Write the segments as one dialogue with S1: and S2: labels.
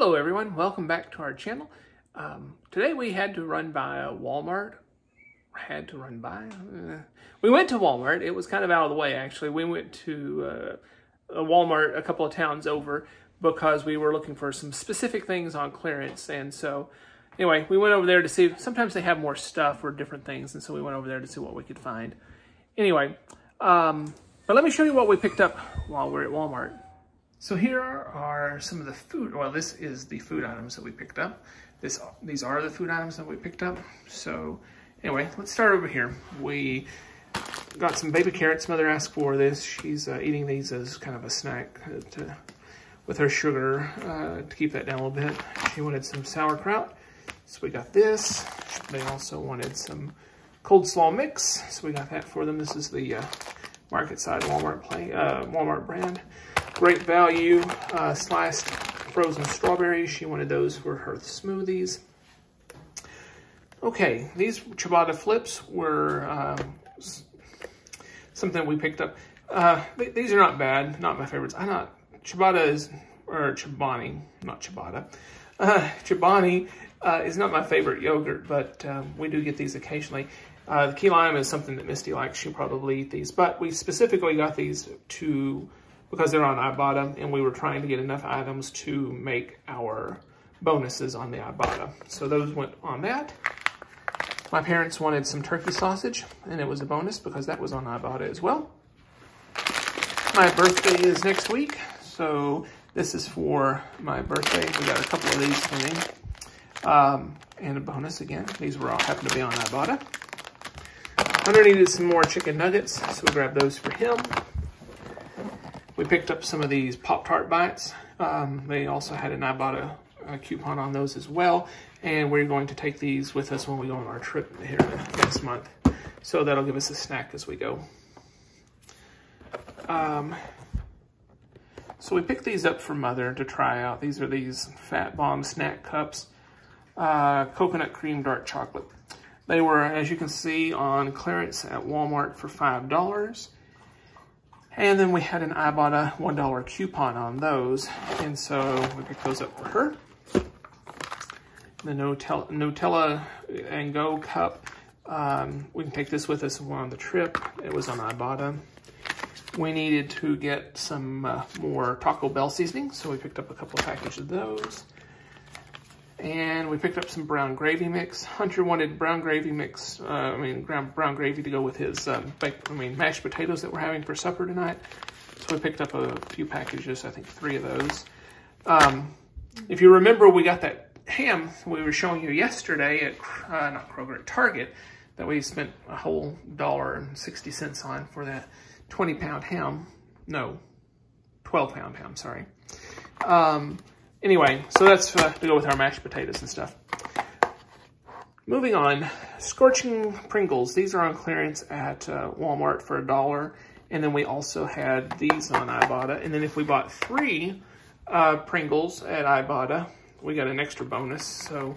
S1: Hello everyone, welcome back to our channel. Um, today we had to run by a Walmart. Had to run by? Uh, we went to Walmart. It was kind of out of the way actually. We went to uh, a Walmart a couple of towns over because we were looking for some specific things on clearance. And so anyway, we went over there to see, sometimes they have more stuff or different things. And so we went over there to see what we could find. Anyway, um, but let me show you what we picked up while we're at Walmart. So here are some of the food, well this is the food items that we picked up. This, These are the food items that we picked up. So anyway, let's start over here. We got some baby carrots. Mother asked for this. She's uh, eating these as kind of a snack to, with her sugar uh, to keep that down a little bit. She wanted some sauerkraut, so we got this. They also wanted some cold slaw mix, so we got that for them. This is the uh, Marketside Walmart play, uh, Walmart brand. Great value, uh, sliced frozen strawberries. She wanted those for her smoothies. Okay, these ciabatta flips were um, something we picked up. Uh, these are not bad, not my favorites. I'm not ciabatta is or Chobani, not ciabatta. Uh, uh, is not my favorite yogurt, but um, we do get these occasionally. Uh, the key lime is something that Misty likes. She'll probably eat these, but we specifically got these to because they're on Ibotta and we were trying to get enough items to make our bonuses on the Ibotta. So those went on that. My parents wanted some turkey sausage and it was a bonus because that was on Ibotta as well. My birthday is next week, so this is for my birthday. We got a couple of these me. Um, and a bonus again. These were all happen to be on Ibotta. Hunter needed some more chicken nuggets, so we grabbed those for him. We picked up some of these Pop-Tart Bites. Um, they also had an Ibotta a coupon on those as well. And we're going to take these with us when we go on our trip here next month. So that'll give us a snack as we go. Um, so we picked these up for Mother to try out. These are these Fat Bomb snack cups. Uh, coconut cream dark chocolate. They were, as you can see, on clearance at Walmart for $5. And then we had an Ibotta $1 coupon on those. And so we picked those up for her. The Nutella, Nutella and Go cup. Um, we can take this with us on the trip. It was on Ibotta. We needed to get some uh, more Taco Bell seasoning, so we picked up a couple of packages of those. And we picked up some brown gravy mix. Hunter wanted brown gravy mix, uh, I mean, brown, brown gravy to go with his, um, baked, I mean, mashed potatoes that we're having for supper tonight. So we picked up a few packages, I think three of those. Um, if you remember, we got that ham we were showing you yesterday at, uh, not Kroger, at Target, that we spent a whole dollar and 60 cents on for that 20 pound ham. No, 12 pound ham, sorry. Um, Anyway, so that's uh, to go with our mashed potatoes and stuff. Moving on, Scorching Pringles. These are on clearance at uh, Walmart for a dollar. And then we also had these on Ibotta. And then if we bought three uh, Pringles at Ibotta, we got an extra bonus. So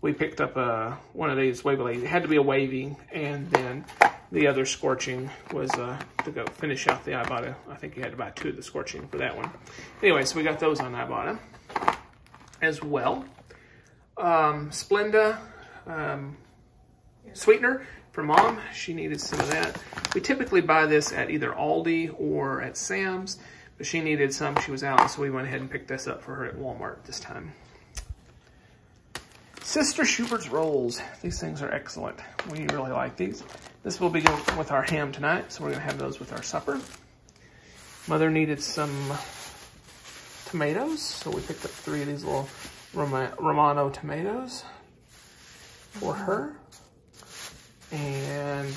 S1: we picked up uh, one of these wavy. It had to be a wavy. And then the other Scorching was uh, to go finish out the Ibotta. I think you had to buy two of the Scorching for that one. Anyway, so we got those on Ibotta as well. Um, Splenda um, sweetener for mom. She needed some of that. We typically buy this at either Aldi or at Sam's, but she needed some. She was out, so we went ahead and picked this up for her at Walmart this time. Sister Schubert's rolls. These things are excellent. We really like these. This will be with our ham tonight, so we're going to have those with our supper. Mother needed some tomatoes. So we picked up three of these little Romano tomatoes for her. And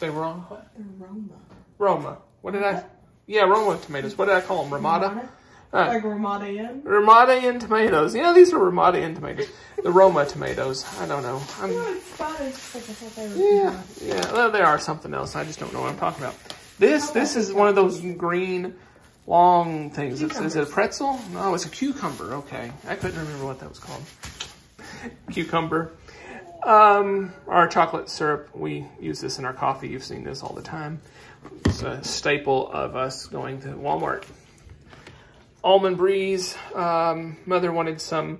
S1: they were on what?
S2: Roma.
S1: Roma. What did I? Yeah, Roma tomatoes. What did I call them? Ramada?
S2: Uh, like? Ramada Inn
S1: tomatoes. Yeah, these are Ramada Inn tomatoes. the Roma tomatoes. I don't know. I'm,
S2: you know, Spanish, I they
S1: were yeah, yeah. Well, they are something else. I just don't know what I'm talking about. This, this is one of those green long things. It's, is it a pretzel? No, it's a cucumber. Okay. I couldn't remember what that was called. cucumber. Um, our chocolate syrup, we use this in our coffee. You've seen this all the time. It's a staple of us going to Walmart. almond breeze. Um, mother wanted some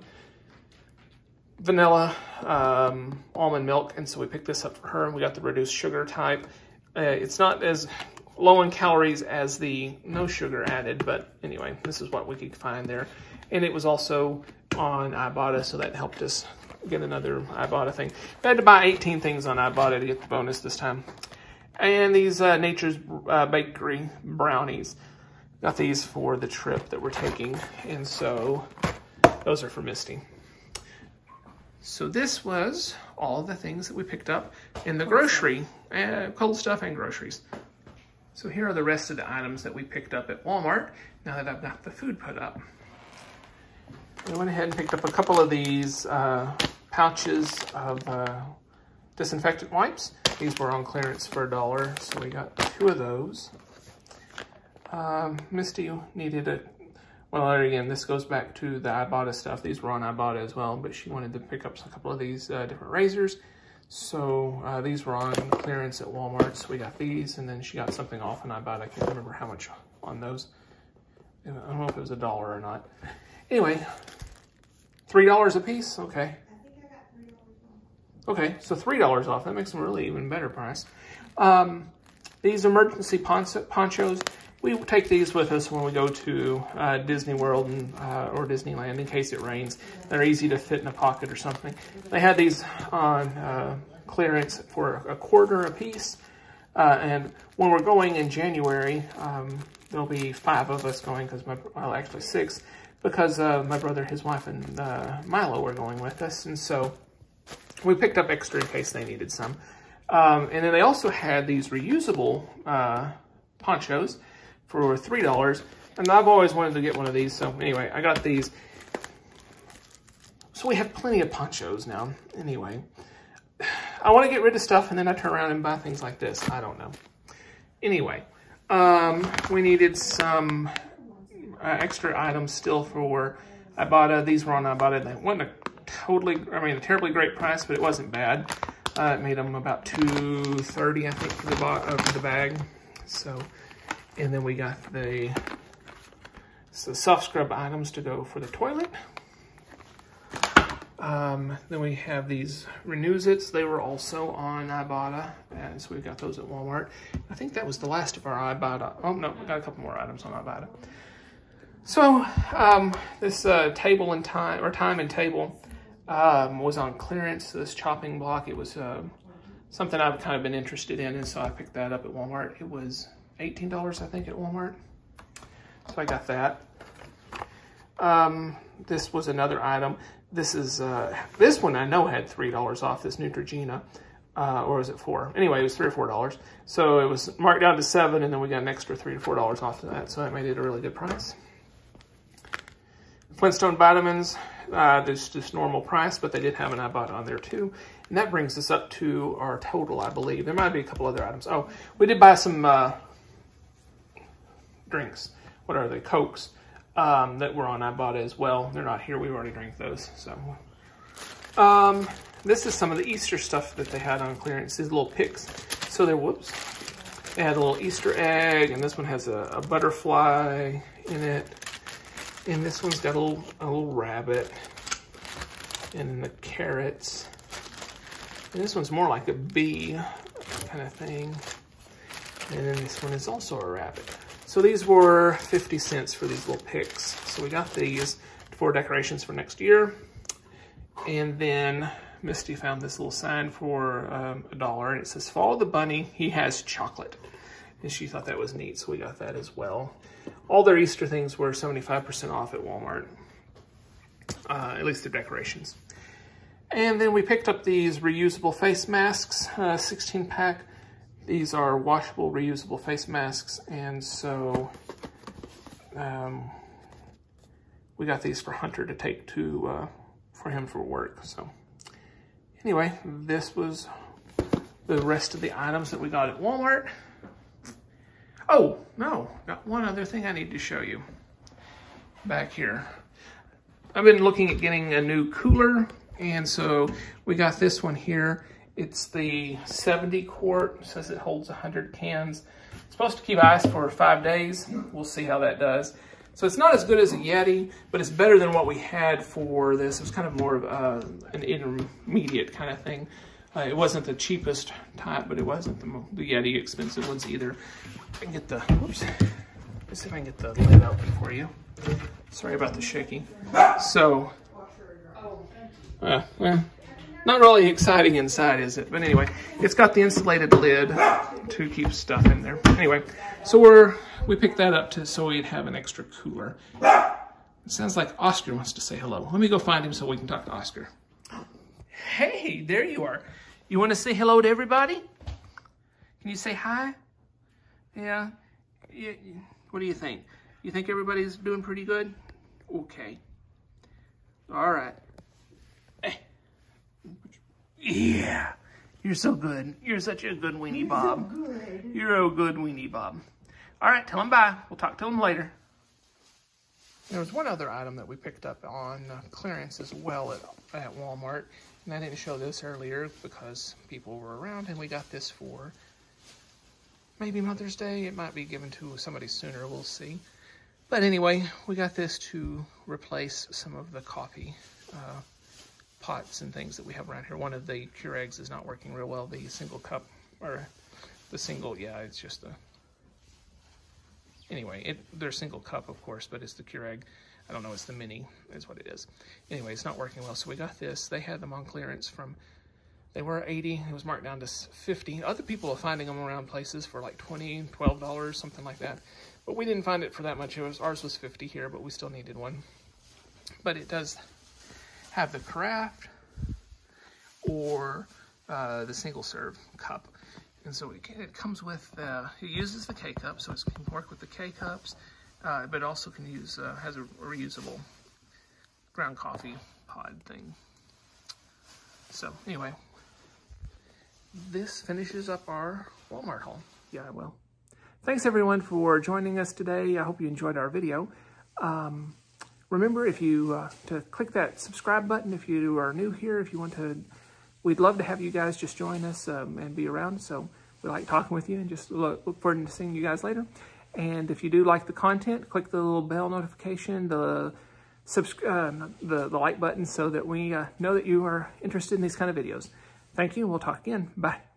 S1: vanilla um, almond milk, and so we picked this up for her, and we got the reduced sugar type. Uh, it's not as low in calories as the no sugar added, but anyway, this is what we could find there. And it was also on Ibotta, so that helped us get another Ibotta thing. I had to buy 18 things on Ibotta to get the bonus this time. And these uh, Nature's uh, Bakery brownies. Got these for the trip that we're taking, and so those are for Misty. So this was all the things that we picked up in the grocery, uh, cold stuff and groceries. So here are the rest of the items that we picked up at Walmart now that I've got the food put up. I went ahead and picked up a couple of these uh, pouches of uh, disinfectant wipes. These were on clearance for a dollar, so we got two of those. Um, Misty needed it. Well, again, this goes back to the Ibotta stuff. These were on Ibotta as well, but she wanted to pick up a couple of these uh, different razors. So uh, these were on clearance at Walmart, so we got these, and then she got something off and I bought, I can't remember how much on those. I don't know if it was a dollar or not. Anyway, $3 a piece? Okay. Okay, so $3 off. That makes them really even better price. Um, these emergency ponchos, we take these with us when we go to uh, Disney World and, uh, or Disneyland in case it rains. They're easy to fit in a pocket or something. They had these on uh, clearance for a quarter a piece. Uh, and when we're going in January, um, there'll be five of us going because my, well, actually six, because uh, my brother, his wife, and uh, Milo were going with us. And so we picked up extra in case they needed some. Um, and then they also had these reusable ponchos for $3. And I've always wanted to get one of these. So anyway, I got these. So we have plenty of ponchos now. Anyway, I want to get rid of stuff and then I turn around and buy things like this. I don't know. Anyway, um, we needed some uh, extra items still for Ibotta. These were on Ibotta. They wasn't a totally, I mean, a terribly great price, but it wasn't bad. Uh, it made them about 230 I think, for the, uh, for the bag. So, and then we got the, so soft scrub items to go for the toilet. Um, then we have these Renuzits. They were also on Ibotta, and so we got those at Walmart. I think that was the last of our Ibotta. Oh, no, we got a couple more items on Ibotta. So, um, this uh, Table and Thyme, or Thyme and Table, um, was on clearance. This chopping block, it was uh, something I've kind of been interested in, and so I picked that up at Walmart. It was $18, I think, at Walmart. So I got that. Um, this was another item. This is, uh, this one I know had $3 off, this Neutrogena. Uh, or was it four? Anyway, it was three or four dollars. So it was marked down to seven, and then we got an extra three to four dollars off of that. So that made it a really good price. Flintstone vitamins, uh, there's just normal price, but they did have an Ibotta on there too. And that brings us up to our total, I believe. There might be a couple other items. Oh, we did buy some uh, drinks. What are they? Cokes um, that were on Ibotta as well. They're not here. We've already drank those. So, um, this is some of the Easter stuff that they had on clearance. These little picks. So they're, whoops. They had a little Easter egg, and this one has a, a butterfly in it. And this one's got a little, a little rabbit. And then the carrots. And this one's more like a bee kind of thing. And then this one is also a rabbit. So these were 50 cents for these little picks. So we got these for decorations for next year. And then Misty found this little sign for um, a dollar. And it says, follow the bunny, he has chocolate. And she thought that was neat, so we got that as well. All their Easter things were 75% off at Walmart, uh, at least the decorations. And then we picked up these reusable face masks, uh, 16 pack. These are washable, reusable face masks, and so um, we got these for Hunter to take to uh, for him for work. So anyway, this was the rest of the items that we got at Walmart. Oh, no, got one other thing I need to show you back here. I've been looking at getting a new cooler, and so we got this one here. It's the 70 quart, says it holds 100 cans. It's supposed to keep ice for five days. We'll see how that does. So it's not as good as a Yeti, but it's better than what we had for this. It was kind of more of uh, an intermediate kind of thing. Uh, it wasn't the cheapest type, but it wasn't the, the Yeti expensive ones either. I can get the, whoops, let's see if I can get the lid open for you. Sorry about the shaking. So, uh, well, not really exciting inside, is it? But anyway, it's got the insulated lid to keep stuff in there. Anyway, so we're we picked that up to so we'd have an extra cooler. It sounds like Oscar wants to say hello. Let me go find him so we can talk to Oscar. Hey, there you are. You want to say hello to everybody? Can you say hi? Yeah. yeah. What do you think? You think everybody's doing pretty good? Okay. All right. Hey. Yeah. You're so good. You're such a good weenie Bob.
S2: So good.
S1: You're a good weenie Bob. All right, tell him bye. We'll talk to him later. There was one other item that we picked up on uh, clearance as well at, at Walmart. And I didn't show this earlier because people were around and we got this for maybe Mother's Day. It might be given to somebody sooner, we'll see. But anyway, we got this to replace some of the coffee uh, pots and things that we have around here. One of the Keurigs is not working real well, the single cup, or the single, yeah, it's just the, anyway, it, they're single cup, of course, but it's the Keurig. I don't know, it's the mini is what it is. Anyway, it's not working well, so we got this. They had them on clearance from, they were 80, it was marked down to 50. Other people are finding them around places for like 20, $12, something like that. But we didn't find it for that much. It was Ours was 50 here, but we still needed one. But it does have the carafe or uh, the single serve cup. And so it, it comes with, uh, it uses the K-cup, so it can work with the K-cups, uh, but also can use, uh, has a reusable ground coffee pod thing. So anyway, this finishes up our Walmart haul. Yeah, I will. Thanks everyone for joining us today. I hope you enjoyed our video. Um, remember if you uh, to click that subscribe button if you are new here, if you want to, we'd love to have you guys just join us um, and be around. So we like talking with you and just look, look forward to seeing you guys later. And if you do like the content, click the little bell notification, the subscribe, uh, the, the like button so that we uh, know that you are interested in these kind of videos. Thank you. We'll talk again. Bye.